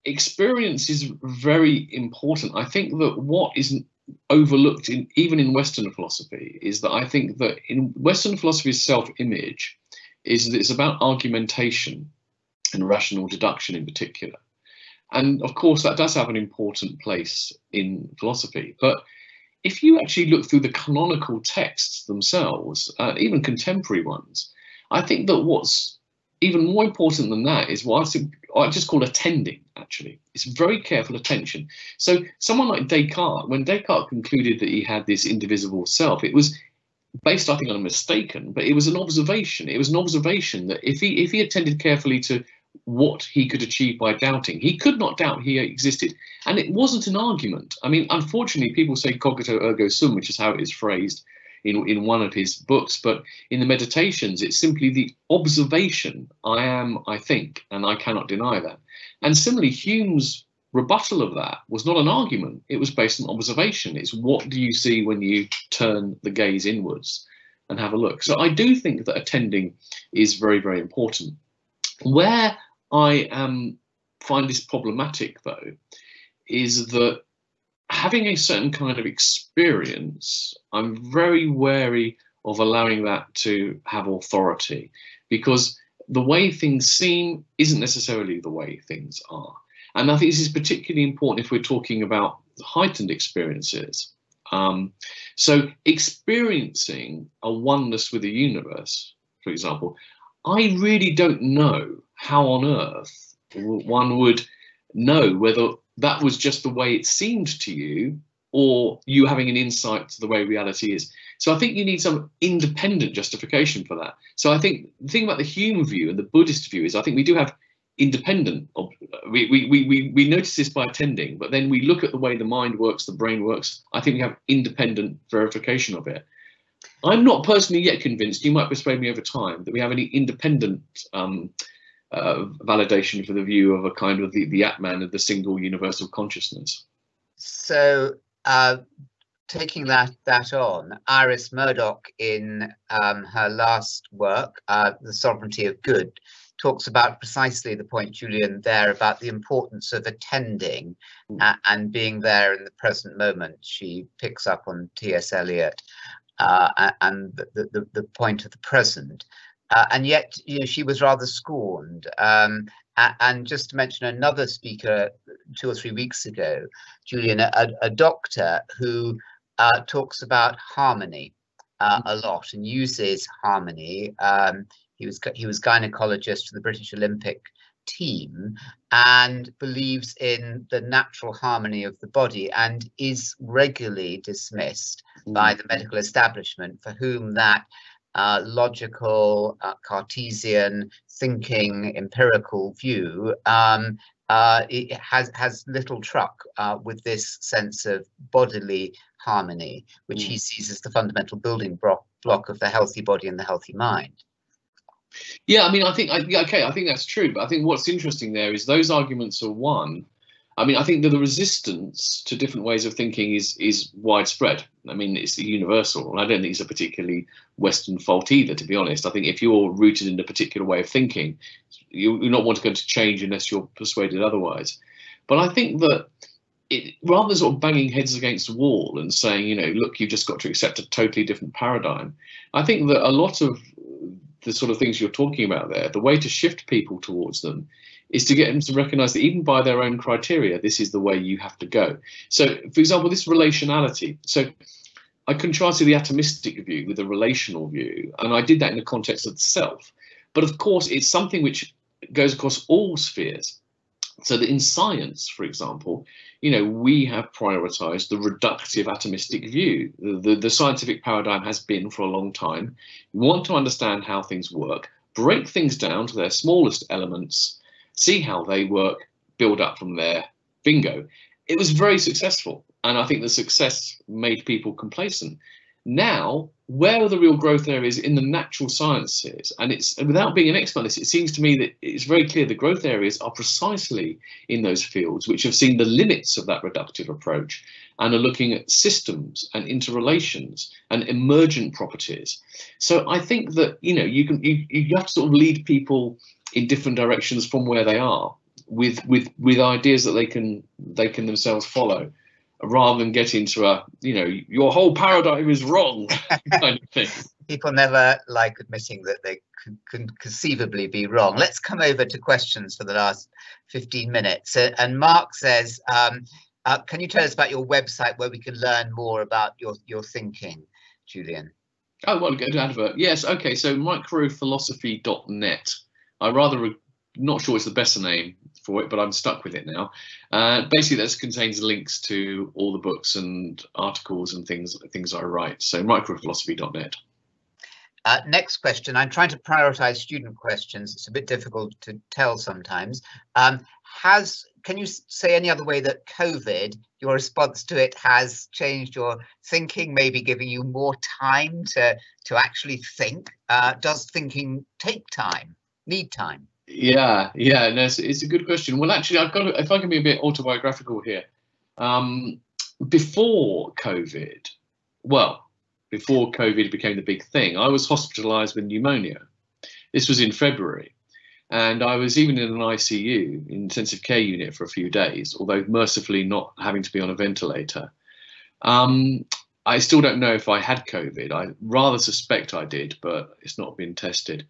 S2: experience is very important. I think that what isn't overlooked in even in Western philosophy is that I think that in Western philosophy's self-image is that it's about argumentation and rational deduction in particular. And of course, that does have an important place in philosophy. But if you actually look through the canonical texts themselves, uh, even contemporary ones, I think that what's even more important than that is what I just call attending, actually. It's very careful attention. So someone like Descartes, when Descartes concluded that he had this indivisible self, it was based, I think, on a mistaken, but it was an observation. It was an observation that if he if he attended carefully to what he could achieve by doubting, he could not doubt he existed. And it wasn't an argument. I mean, unfortunately, people say cogito ergo sum, which is how it is phrased in, in one of his books, but in the meditations, it's simply the observation I am, I think, and I cannot deny that. And similarly, Hume's rebuttal of that was not an argument, it was based on observation. It's what do you see when you turn the gaze inwards and have a look. So I do think that attending is very, very important. Where I um, find this problematic, though, is that having a certain kind of experience, I'm very wary of allowing that to have authority because the way things seem isn't necessarily the way things are. And I think this is particularly important if we're talking about heightened experiences. Um, so, experiencing a oneness with the universe, for example, I really don't know how on earth one would know whether that was just the way it seemed to you or you having an insight to the way reality is. So I think you need some independent justification for that. So I think the thing about the Hume view and the Buddhist view is I think we do have independent, we, we, we, we notice this by attending, but then we look at the way the mind works, the brain works. I think we have independent verification of it. I'm not personally yet convinced, you might persuade me over time, that we have any independent um, uh, validation for the view of a kind of the, the Atman of the single universal consciousness.
S1: So, uh, taking that that on, Iris Murdoch in um, her last work, uh, The Sovereignty of Good, talks about precisely the point, Julian, there about the importance of attending mm. and being there in the present moment. She picks up on T.S. Eliot uh, and the, the, the point of the present. Uh, and yet, you know, she was rather scorned. Um, and just to mention another speaker two or three weeks ago, Julian, a, a doctor who uh, talks about harmony uh, a lot and uses harmony. Um, he was he was gynecologist for the British Olympic team and believes in the natural harmony of the body and is regularly dismissed mm. by the medical establishment for whom that uh, logical, uh, Cartesian thinking, empirical view, um, uh, it has has little truck uh, with this sense of bodily harmony, which mm. he sees as the fundamental building block block of the healthy body and the healthy mind.
S2: Yeah, I mean, I think, I, okay, I think that's true. But I think what's interesting there is those arguments are one, I mean, I think that the resistance to different ways of thinking is is widespread. I mean, it's universal, and I don't think it's a particularly Western fault either. To be honest, I think if you're rooted in a particular way of thinking, you, you're not want to go to change unless you're persuaded otherwise. But I think that it, rather than sort of banging heads against the wall and saying, you know, look, you've just got to accept a totally different paradigm. I think that a lot of the sort of things you're talking about there, the way to shift people towards them is to get them to recognize that even by their own criteria, this is the way you have to go. So, for example, this relationality. So, I contrasted the atomistic view with the relational view, and I did that in the context of the self. But of course, it's something which goes across all spheres. So that in science, for example, you know, we have prioritized the reductive atomistic view. The, the, the scientific paradigm has been for a long time. We want to understand how things work, break things down to their smallest elements, see how they work, build up from there, bingo. It was very successful. And I think the success made people complacent. Now, where are the real growth areas in the natural sciences? And it's without being an expert on this, it seems to me that it's very clear the growth areas are precisely in those fields which have seen the limits of that reductive approach and are looking at systems and interrelations and emergent properties. So I think that you know you can you, you have to sort of lead people in different directions from where they are with with with ideas that they can they can themselves follow rather than get into a you know your whole paradigm is wrong kind of thing.
S1: People never like admitting that they can, can, conceivably be wrong. Let's come over to questions for the last 15 minutes. Uh, and mark says um, uh, can you tell us about your website where we can learn more about your your thinking julian?
S2: Oh well good advert. Yes okay so microphilosophy.net i rather not sure it's the best name for it, but I'm stuck with it now. Uh, basically, this contains links to all the books and articles and things things I write. So microphilosophy.net.
S1: Uh, next question. I'm trying to prioritize student questions. It's a bit difficult to tell sometimes. Um, has can you say any other way that COVID, your response to it, has changed your thinking? Maybe giving you more time to to actually think. Uh, does thinking take time? Need time?
S2: Yeah, yeah, no, it's, it's, a good question. Well, actually, I've got to, if I can be a bit autobiographical here. Um, before COVID, well, before COVID became the big thing, I was hospitalized with pneumonia. This was in February. And I was even in an ICU, intensive care unit, for a few days, although mercifully not having to be on a ventilator. Um, I still don't know if I had COVID. I rather suspect I did, but it's not been tested.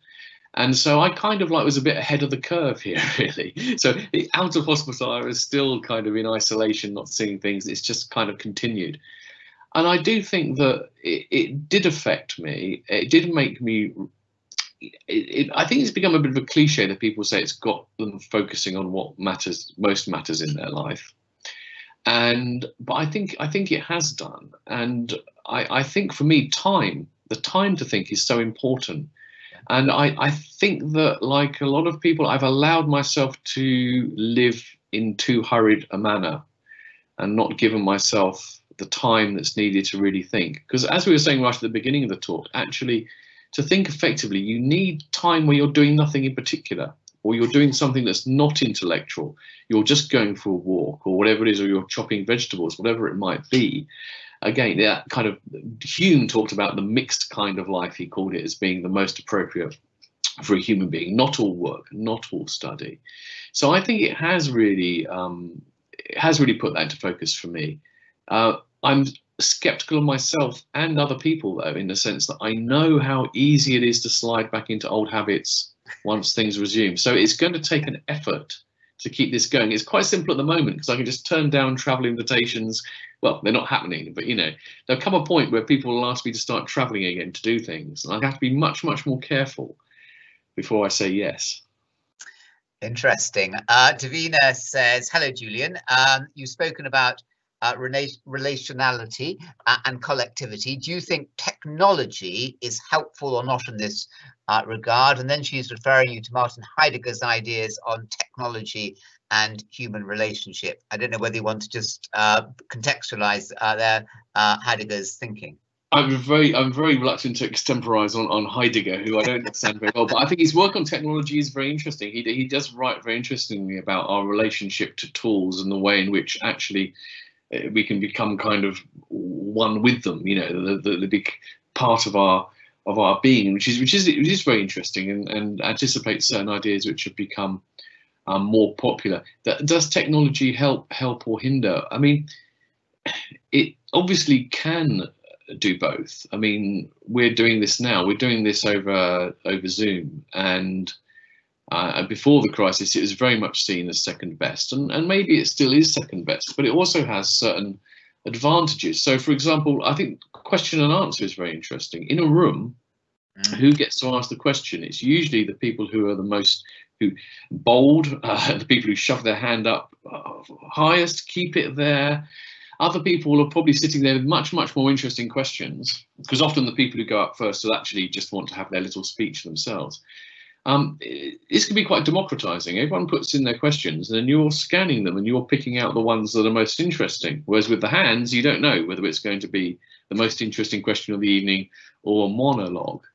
S2: And so I kind of like was a bit ahead of the curve here, really. So out of hospital, I was still kind of in isolation, not seeing things. It's just kind of continued. And I do think that it, it did affect me. It did make me. It, it, I think it's become a bit of a cliche that people say it's got them focusing on what matters most matters in their life. And but I think I think it has done. And I, I think for me, time, the time to think is so important and I, I think that, like a lot of people, I've allowed myself to live in too hurried a manner and not given myself the time that's needed to really think. Because as we were saying right at the beginning of the talk, actually, to think effectively, you need time where you're doing nothing in particular, or you're doing something that's not intellectual. You're just going for a walk, or whatever it is, or you're chopping vegetables, whatever it might be again, that kind of Hume talked about the mixed kind of life. He called it as being the most appropriate for a human being. Not all work, not all study. So I think it has really, um, it has really put that into focus for me. Uh, I'm skeptical of myself and other people though, in the sense that I know how easy it is to slide back into old habits once things resume. So it's going to take an effort to keep this going. It's quite simple at the moment because I can just turn down travel invitations. Well, they're not happening, but you know, there'll come a point where people will ask me to start traveling again to do things. And I have to be much, much more careful before I say yes.
S1: Interesting. Uh, Davina says, hello, Julian. Um, you've spoken about uh, relationality uh, and collectivity. Do you think technology is helpful or not in this uh, regard? And then she's referring you to Martin Heidegger's ideas on technology and human relationship. I don't know whether you want to just uh, contextualize uh, their uh, Heidegger's thinking.
S2: I'm very, I'm very reluctant to extemporize on, on Heidegger, who I don't understand very well. But I think his work on technology is very interesting. He he does write very interestingly about our relationship to tools and the way in which actually we can become kind of one with them. You know, the, the, the big part of our of our being, which is which is which is very interesting and, and anticipates certain ideas which have become um, more popular. Does technology help help or hinder? I mean, it obviously can do both. I mean, we're doing this now. We're doing this over over Zoom, and uh, before the crisis, it was very much seen as second best, and and maybe it still is second best, but it also has certain advantages. So, for example, I think question and answer is very interesting. In a room, mm. who gets to ask the question? It's usually the people who are the most who bold, uh, the people who shove their hand up uh, highest, keep it there. Other people are probably sitting there with much, much more interesting questions, because often the people who go up first will actually just want to have their little speech themselves. Um, this can be quite democratizing. Everyone puts in their questions and then you're scanning them and you're picking out the ones that are most interesting. Whereas with the hands, you don't know whether it's going to be the most interesting question of the evening or a monologue.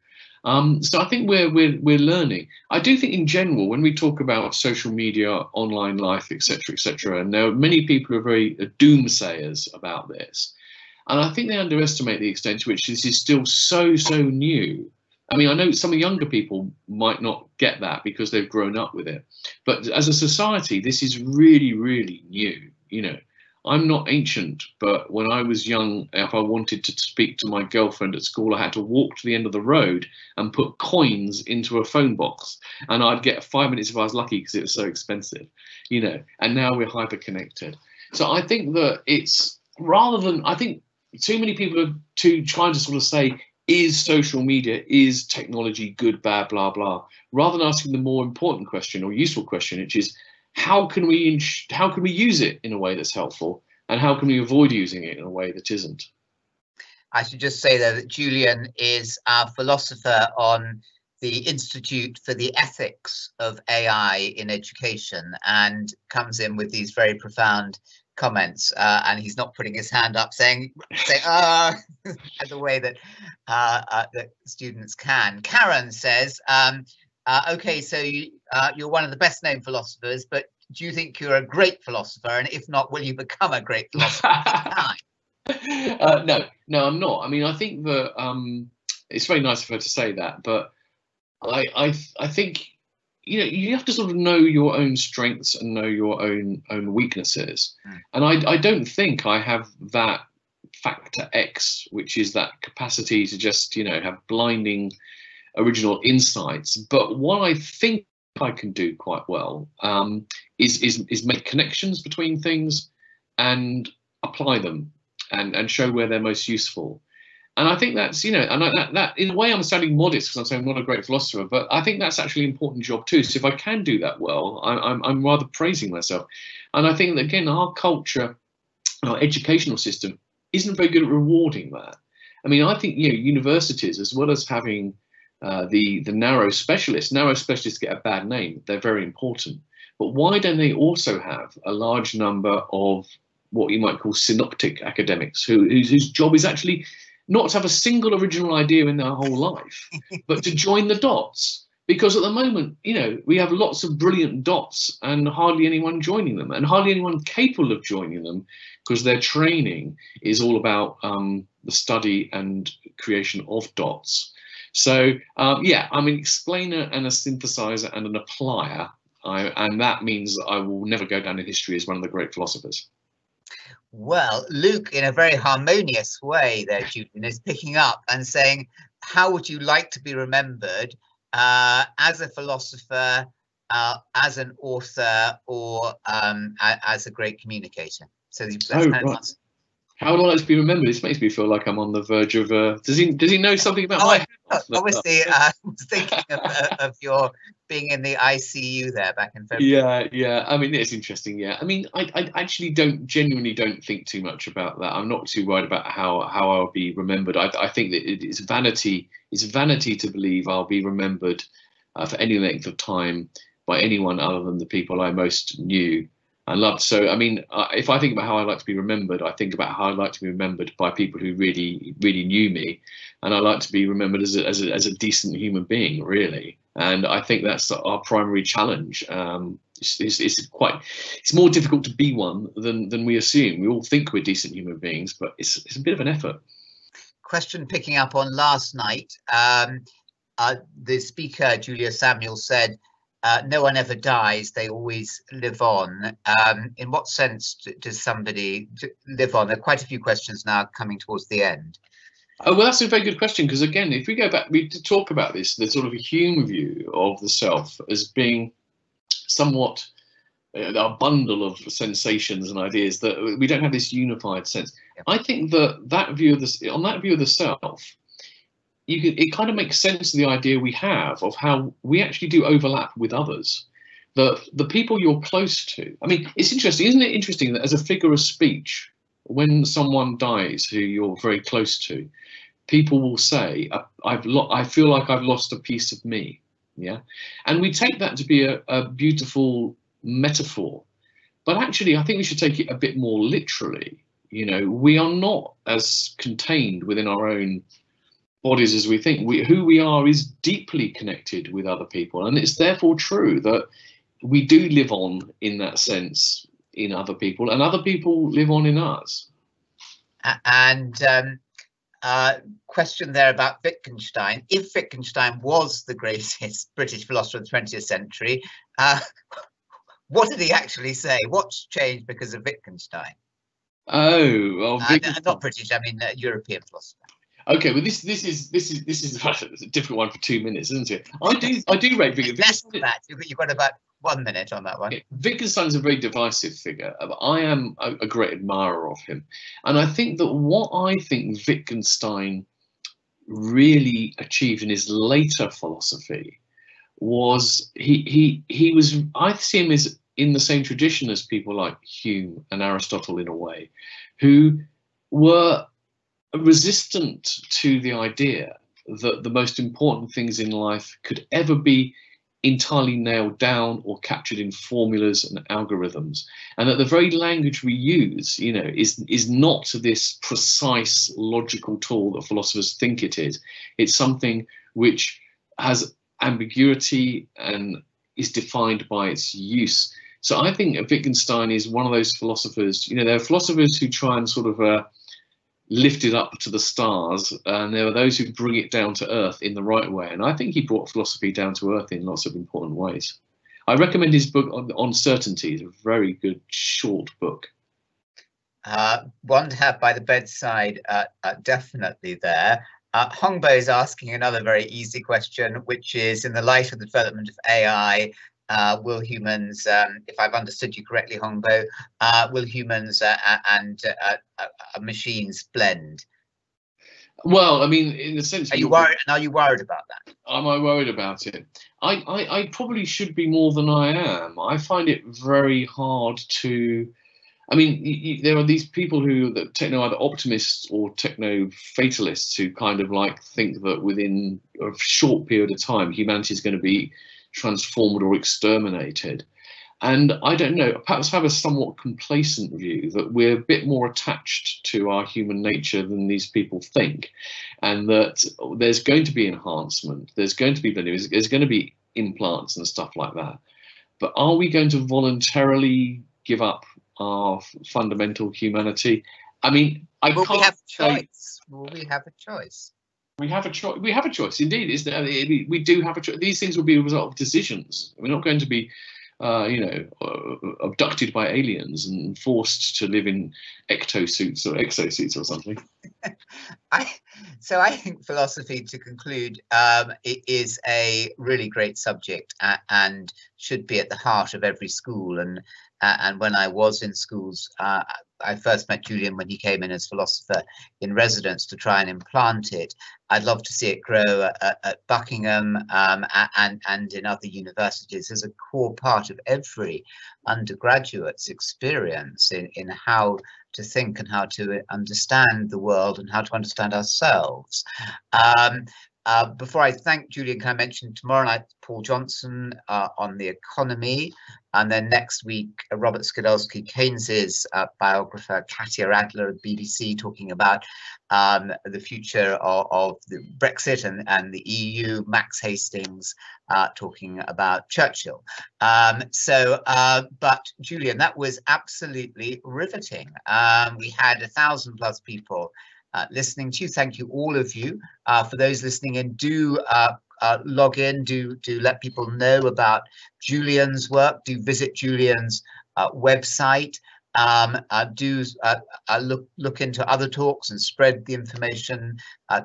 S2: Um, so I think we're, we're, we're learning. I do think in general, when we talk about social media, online life, etc., etc., and there are many people who are very uh, doomsayers about this. And I think they underestimate the extent to which this is still so, so new I mean, I know some younger people might not get that because they've grown up with it. But as a society, this is really, really new. You know, I'm not ancient, but when I was young, if I wanted to speak to my girlfriend at school, I had to walk to the end of the road and put coins into a phone box. And I'd get five minutes if I was lucky because it was so expensive, you know, and now we're hyper connected. So I think that it's rather than, I think too many people are too trying to sort of say is social media, is technology good, bad, blah, blah, rather than asking the more important question or useful question, which is how can we how can we use it in a way that's helpful and how can we avoid using it in a way that isn't?
S1: I should just say that Julian is our philosopher on the Institute for the Ethics of AI in Education and comes in with these very profound comments uh, and he's not putting his hand up saying saying ah uh, the way that uh, uh, that students can. Karen says um, uh, okay so you, uh, you're one of the best known philosophers but do you think you're a great philosopher? And if not will you become a great philosopher
S2: no no i'm not. I mean i think that um, it's very nice of her to say that but i i i think you know you have to sort of know your own strengths and know your own own weaknesses. Mm. and I, I don't think i have that factor x which is that capacity to just you know have blinding original insights. But what i think i can do quite well um, is, is is make connections between things and apply them and and show where they're most useful and I think that's, you know, and that, that in a way I'm sounding modest because I'm saying I'm not a great philosopher, but I think that's actually an important job too. So if I can do that well, I, I'm, I'm rather praising myself. And I think that again, our culture, our educational system isn't very good at rewarding that. I mean, I think, you know, universities, as well as having uh, the, the narrow specialists, narrow specialists get a bad name. They're very important. But why don't they also have a large number of what you might call synoptic academics who, whose, whose job is actually not to have a single original idea in their whole life, but to join the dots. Because at the moment, you know, we have lots of brilliant dots and hardly anyone joining them, and hardly anyone capable of joining them because their training is all about um, the study and creation of dots. So, um, yeah, I'm an explainer and a synthesizer and an applier, I, and that means I will never go down in history as one of the great philosophers.
S1: Well, Luke, in a very harmonious way, there, Julian, is picking up and saying, How would you like to be remembered uh, as a philosopher, uh, as an author, or um, as a great communicator? So that's oh, kind
S2: right. of how would I be remembered? This makes me feel like I'm on the verge of. Uh, does he? Does he know something about oh, my?
S1: Obviously, uh, I was thinking of, uh, of, your being in the ICU there back in February.
S2: Yeah, yeah. I mean, it's interesting. Yeah. I mean, I, I actually don't genuinely don't think too much about that. I'm not too worried about how how I'll be remembered. I, I think that it's vanity. It's vanity to believe I'll be remembered uh, for any length of time by anyone other than the people I most knew and loved. So, I mean, if I think about how I like to be remembered, I think about how I like to be remembered by people who really, really knew me, and I like to be remembered as a, as a, as a decent human being, really. And I think that's our primary challenge. Um, it's, it's, it's, quite, it's more difficult to be one than than we assume. We all think we're decent human beings, but it's it's a bit of an effort.
S1: Question picking up on last night. Um, uh, the speaker Julia Samuel said uh, no one ever dies, they always live on. Um, in what sense does somebody live on? There are quite a few questions now coming towards the end.
S2: Oh, well, that's a very good question because, again, if we go back, we talk about this, the sort of Hume view of the self as being somewhat uh, a bundle of sensations and ideas that we don't have this unified sense. I think that that view of the on that view of the self, can, it kind of makes sense of the idea we have of how we actually do overlap with others. The the people you're close to. I mean, it's interesting, isn't it? Interesting that as a figure of speech, when someone dies who you're very close to, people will say, "I've lo- I feel like I've lost a piece of me." Yeah, and we take that to be a, a beautiful metaphor, but actually, I think we should take it a bit more literally. You know, we are not as contained within our own bodies as we think. We, who we are is deeply connected with other people, and it's therefore true that we do live on in that sense in other people, and other people live on in us.
S1: And um, uh, question there about Wittgenstein. If Wittgenstein was the greatest British philosopher of the 20th century, uh, what did he actually say? What's changed because of Wittgenstein?
S2: Oh, well,
S1: uh, not British. I mean uh, European philosopher.
S2: Okay, well, this this is this is this is a different one for two minutes, isn't it? I do I do rate Wittgenstein.
S1: Less than that. You've got about one minute on that one.
S2: Wittgenstein is a very divisive figure. Um, I am a, a, great admirer of him. And I think that what I think Wittgenstein really achieved in his later philosophy was he he he was I see him as in the same tradition as people like Hume and Aristotle in a way, who were resistant to the idea that the most important things in life could ever be entirely nailed down or captured in formulas and algorithms. And that the very language we use you know is is not this precise logical tool that philosophers think it is. It's something which has ambiguity and is defined by its use. So i think wittgenstein is one of those philosophers you know there are philosophers who try and sort of uh, lifted up to the stars, and there are those who bring it down to earth in the right way. And I think he brought philosophy down to earth in lots of important ways. I recommend his book on, on certainty. It's a very good short book.
S1: Uh, one to have by the bedside, uh, uh, definitely there. Uh, Hongbo is asking another very easy question, which is in the light of the development of AI, uh, will humans, um, if I've understood you correctly, Hongbo, uh, will humans uh, and uh, uh, machines blend?
S2: Well, I mean, in the sense,
S1: are you worried? And Are you worried about that?
S2: Am I worried about it? I, I, I probably should be more than I am. I find it very hard to. I mean, you, you, there are these people who, that techno either optimists or techno fatalists, who kind of like think that within a short period of time, humanity is going to be transformed or exterminated. And I don't know, perhaps have a somewhat complacent view that we're a bit more attached to our human nature than these people think, and that there's going to be enhancement, there's going to be there's, there's going to be implants and stuff like that. But are we going to voluntarily give up our fundamental humanity? I mean, I
S1: Will
S2: can't
S1: we have a choice? Will we have a choice?
S2: We have a choice. We have a choice, indeed. Is that we do have a choice? These things will be a result of decisions. We're not going to be, uh, you know, uh, abducted by aliens and forced to live in ectosuits or exosuits or something.
S1: I, so I think philosophy, to conclude, um, is a really great subject uh, and should be at the heart of every school. And uh, and when I was in schools, uh, I first met Julian when he came in as philosopher in residence to try and implant it. I'd love to see it grow at, at Buckingham um, and, and in other universities as a core part of every undergraduate's experience in, in how to think and how to understand the world and how to understand ourselves. Um, uh, before I thank Julian, can I mention tomorrow night Paul Johnson uh, on the economy, and then next week uh, Robert Skidelsky, Keynes's uh, biographer, Katya Adler of BBC, talking about um, the future of, of, the Brexit and, and the EU. Max Hastings uh, talking about Churchill. Um, so, but Julian, that was absolutely riveting. Um, we had a thousand plus people uh, listening to. Thank you, all of you. Uh, for those listening in, do uh, uh, log in, do, do let people know about Julian's work, do visit Julian's uh, website. um, uh, do look look into other talks and spread the information.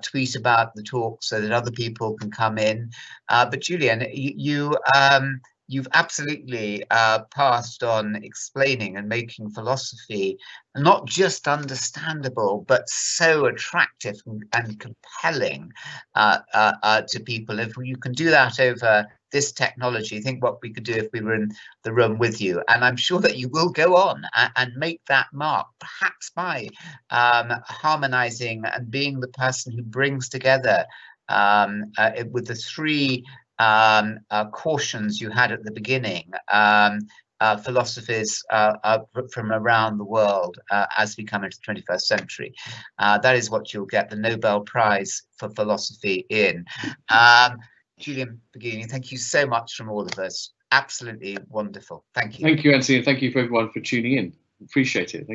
S1: Tweet about the talk so that other people can come in. But Julian, you, you um, you've absolutely uh, passed on explaining and making philosophy not just understandable but so attractive and, compelling uh, uh, uh, to people. If you can do that over this technology think what we could do if we were in the room with you. And i'm sure that you will go on and, and make that mark perhaps by um, harmonizing and being the person who brings together um, uh, with the three um, uh, cautions you had at the beginning, um, uh, philosophies uh, uh from around the world uh, as we come into the 21st century. Uh, that is what you'll get the Nobel Prize for Philosophy in. Um, Julian Baggini, thank you so much from all of us. Absolutely wonderful. Thank you.
S2: Thank you, Anthony, and thank you for everyone for tuning in. Appreciate it. Thank